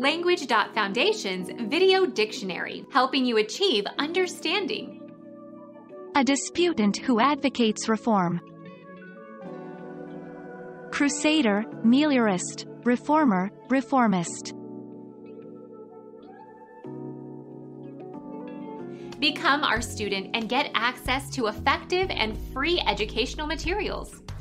Language.Foundation's Video Dictionary, helping you achieve understanding. A disputant who advocates reform. Crusader, meliorist, reformer, reformist. Become our student and get access to effective and free educational materials.